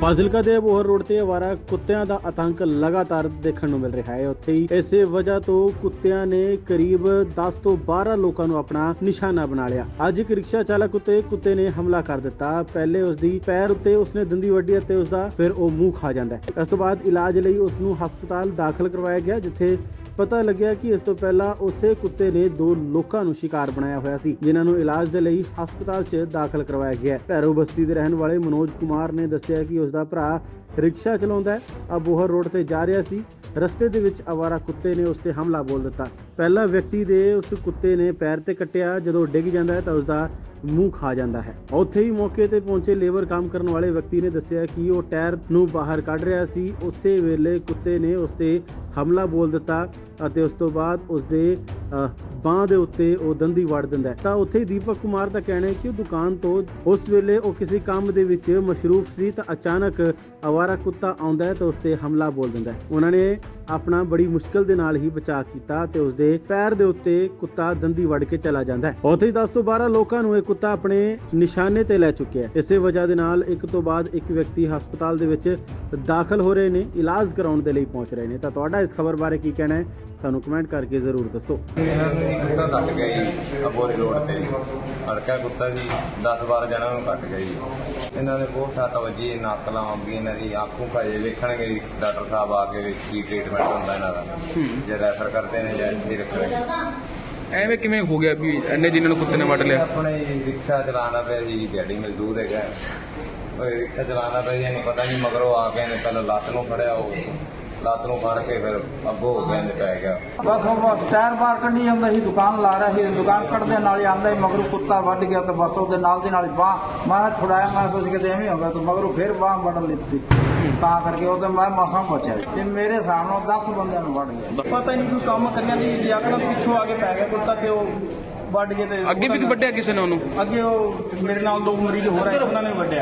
ਫਾਜ਼ਿਲਕਾ ਦੇ ਅਬੋਹਰ ਰੋਡ ਤੇ ਅਵਾਰਾ ਕੁੱਤਿਆਂ ਦਾ ਆਤੰਕ ਲਗਾਤਾਰ ਦੇਖਣ ਨੂੰ ਮਿਲ ਰਿਹਾ ਹੈ। ਉੱਥੇ ਹੀ ਇਸੇ ਵਜ੍ਹਾ ਤੋਂ ਕੁੱਤਿਆਂ ਨੇ ਕਰੀਬ 10 ਤੋਂ 12 ਲੋਕਾਂ ਨੂੰ ਆਪਣਾ ਨਿਸ਼ਾਨਾ ਬਣਾ ਲਿਆ। ਅੱਜ ਇੱਕ ਰਿਕਸ਼ਾ ਚਾਲਕ ਉੱਤੇ ਕੁੱਤੇ ਨੇ ਹਮਲਾ ਕਰ ਦਿੱਤਾ। ਪਹਿਲੇ ਉਸ ਦੀ ਪੈਰ ਉੱਤੇ ਉਸਨੇ ਦੰਦੀ ਵੱਢੀ ਅਤੇ ਉਸ ਦਾ ਫਿਰ ਉਹ ਮੂੰਹ ਖਾ ਜਾਂਦਾ ਹੈ। ਇਸ ਤੋਂ ਬਾਅਦ ਇਲਾਜ ਲਈ ਉਸ ਨੂੰ ਹਸਪਤਾਲ ਦਾਖਲ ਕਰਵਾਇਆ ਗਿਆ, ਜਿੱਥੇ ਪਤਾ ਲੱਗਿਆ ਕਿ ਇਸ ਤੋਂ ਪਹਿਲਾਂ ਉਸੇ ਕੁੱਤੇ ਨੇ ਦੋ ਲੋਕਾਂ ਨੂੰ ਸ਼ਿਕਾਰ ਬਣਾਇਆ ਹੋਇਆ ਸੀ, ਜਿਨ੍ਹਾਂ ਨੂੰ ਇਲਾਜ ਦੇ ਲਈ ਹਸਪਤਾਲ 'ਚ ਦਾਖਲ ਕਰਵਾਇਆ ਗਿਆ ਭੈਰੋ ਬਸਤੀ ਦੇ ਰਹਿਣ ਵਾਲੇ ਮਨੋਜ ਕੁਮਾਰ ਨੇ ਦੱਸਿਆ ਕਿ ਉਸ ਦਾ ਭਰਾ ਰਿਕਸ਼ਾ ਚਲਾਉਂਦਾ ਹੈ। ਅਬੋਹਰ ਰੋਡ ਤੇ ਜਾ ਰਿਹਾ ਸੀ। ਰਸਤੇ ਦੇ ਵਿੱਚ ਆਵਾਰਾ ਕੁੱਤੇ ਨੇ ਉਸ ਤੇ ਹਮਲਾ ਬੋਲ ਦਿੱਤਾ। ਪਹਿਲਾ ਵਿਅਕਤੀ ਦੇ ਉਸ ਕੁੱਤੇ ਨੇ ਪੈਰ ਤੇ ਕੱਟਿਆ। ਜਦੋਂ ਡਿੱਗ ਜਾਂਦਾ ਹੈ ਤਾਂ ਉਸ ਦਾ ਮੂੰਹ ਖਾ ਜਾਂਦਾ ਹੈ। ਉੱਥੇ ਹੀ ਮੌਕੇ ਤੇ ਪਹੁੰਚੇ ਲੇਬਰ ਕੰਮ ਕਰਨ ਵਾਲੇ ਵਿਅਕਤੀ ਨੇ ਦੱਸਿਆ ਕਿ ਉਹ ਟਾਇਰ ਨੂੰ ਬਾਹਰ ਕੱਢ ਰਿਹਾ ਸੀ। ਉਸੇ ਵੇਲੇ ਕੁੱਤੇ ਨੇ ਉਸ ਤੇ ਹਮਲਾ ਬੋਲ ਦਿੱਤਾ ਅਤੇ ਉਸ ਤੋਂ ਬਾਅਦ ਉਸ ਦੇ ਬਾਹ ਦੇ ਉੱਤੇ ਉਹ ਦੰਦੀ ਵੜ ਦਿੰਦਾ ਤਾਂ ਉੱਥੇ ਦੀਪਕ ਕੁਮਾਰ ਦਾ ਕਹਿਣਾ ਹੈ ਕਿ ਉਹ ਦੁਕਾਨ ਤੋਂ ਉਸ ਵੇਲੇ ਉਹ ਕਿਸੇ ਕੰਮ ਦੇ ਵਿੱਚ ਮਸ਼ਰੂਫ ਸੀ ਤਾਂ ਅਚਾਨਕ ਅਵਾਰਾ ਕੁੱਤਾ ਆਉਂਦਾ ਹੈ ਤਾਂ ਉਸ ਤੇ ਹਮਲਾ ਬੋਲ ਦਿੰਦਾ ਹੈ। ਉਹਨਾਂ ਨੇ ਆਪਣਾ ਬੜੀ ਮੁਸ਼ਕਲ ਦੇ ਨਾਲ ਹੀ ਬਚਾਅ ਕੀਤਾ ਤੇ ਉਸ ਦੇ ਪੈਰ ਦੇ ਉੱਤੇ ਕੁੱਤਾ ਦੰਦੀ ਵੜ ਕੇ ਚਲਾ ਜਾਂਦਾ ਹੈ। ਉੱਥੇ ਹੀ 10 ਤੋਂ 12 ਲੋਕਾਂ ਨੂੰ ਇਹ ਕੁੱਤਾ ਆਪਣੇ ਨਿਸ਼ਾਨੇ ਤੇ ਲੈ ਚੁੱਕਿਆ ਹੈ। ਇਸੇ ਵਜ੍ਹਾ ਦੇ ਨਾਲ ਇੱਕ ਤੋਂ ਬਾਅਦ ਇੱਕ ਵਿਅਕਤੀ ਹਸਪਤਾਲ ਦੇ ਵਿੱਚ ਦਾਖਲ ਹੋ ਰਹੇ ਨੇ ਇਲਾਜ ਕਰਾਉਣ ਦੇ ਲਈ ਪਹੁੰਚ ਰਹੇ ਨੇ। ਤਾਂ ਤੁਹਾਡਾ ਇਸ ਖਬਰ ਬਾਰੇ ਕੀ ਕਹਿਣਾ ਹੈ? ਸਾਨੂੰ ਕਮੈਂਟ ਕਰਕੇ ਜ਼ਰੂਰ ਦੱਸੋ। ਇਹਨਾਂ ਨੂੰ ਜੀ ਕੁੱਤਾ ਕੱਟ ਗਿਆ ਜੀ ਅਬੋਰੀ ਰੋਡ ਤੇ। ਅੜਕਾ ਕੁੱਤਾ ਜੀ 10 12 ਜਣਾਂ ਨੂੰ ਕੱਟ ਗਿਆ ਜੀ। ਇਹਨਾਂ ਦੇ ਬਹੁਤ ਸੱਟ ਵੱਜੀ ਨੱਕ ਲਾਉਂਦੀ ਇਹਨਾਂ ਦੀ ਆਂਖੋਂ ਖਾਏ ਵੇਖਣਗੇ ਜੀ ਡਾਕਟਰ ਸਾਹਿਬ ਆ ਕੇ ਕੀ ਟ੍ਰੀਟਮੈਂਟ ਹੁੰਦਾ ਇਹਨਾਂ ਦਾ। ਜੇ ਰੈਫਰ ਕਰਦੇ ਨੇ ਜਾਂ ਇੱਥੇ ਰੱਖਣਗੇ। ਐਵੇਂ ਕਿਵੇਂ ਹੋ ਗਿਆ ਵੀ ਇੰਨੇ ਜਿਨ੍ਹਾਂ ਨੂੰ ਕੁੱਤੇ ਨੇ ਵੱਢ ਲਿਆ? ਆਪਣੇ ਰਿਕਸ਼ਾ ਚਲਾਉਣਾ ਪਿਆ ਜੀ ਦਿਹਾੜੀ ਮਜ਼ਦੂਰ ਹੈਗਾ। ਉਹ ਰਿਕਸ਼ਾ ਚਲਾਉਣਾ ਪਿਆ ਜੀ ਇਹਨੂੰ ਪਤਾ ਨਹੀਂ, ਮਗਰੋਂ ਆ ਕੇ ਇਹਨੇ ਪਹਿਲਾਂ ਲੱਤ ਨੂੰ ਫੜਿਆ ਉਹ। ਲੱਤ ਨੂੰ ਫੜ ਕੇ ਫਿਰ ਅੱਗੋਂ ਹੋ ਗਿਆ ਪੈ ਗਿਆ। ਬਸ ਉਹ ਬਸ ਟਾਇਰ ਬਾਹਰ ਕੱਢੀ ਜਾਂਦਾ ਸੀ ਦੁਕਾਨ ਲਾ ਰਿਹਾ ਸੀ ਦੁਕਾਨ ਕੱਢਦੇ ਨਾਲ ਹੀ ਆਂਦਾ ਸੀ ਮਗਰੋਂ ਕੁੱਤਾ ਵੱਢ ਗਿਆ ਤੇ ਬਸ ਉਹਦੇ ਨਾਲ ਦੀ ਨਾਲ ਬਾਹ ਮੈਂ ਛੁਡਾਇਆ ਮੈਂ ਸੋਚ ਕੇ ਤੇ ਐਵੇਂ ਹੋਗਾ ਤੇ ਮਗਰੋਂ ਫਿਰ ਬਾਹ ਵੱਢ ਲਿੱਤੀ ਤਾਂ ਕਰਕੇ ਉਹ ਤੇ ਮੈਂ ਮਸਾਂ ਬਚਿਆ ਤੇ ਮੇਰੇ ਹਿਸਾਬ ਨਾਲ 10 ਬੰਦਿਆਂ ਨੂੰ ਵੱਢ ਗਿਆ। ਪਤਾ ਹੀ ਨਹੀਂ ਕੋਈ ਕੰਮ ਕਰਿਆ ਨਹੀਂ ਯਕਦਮ ਪਿੱਛੋਂ ਆ ਕੇ ਪੈ ਗਿਆ ਕੁੱਤਾ ਤੇ ਉਹ ਵੱਢ ਗਏ ਤੇ ਅੱਗੇ ਵੀ ਵੱਢਿਆ ਕਿਸੇ ਨੇ ਉਹਨੂੰ? ਅੱਗੇ ਉਹ ਮੇਰੇ ਨਾਲ ਦੋ ਮਰੀਜ਼ ਹੋਰ ਆਏ ਉਹਨਾਂ ਨੇ ਵੱਢਿਆ।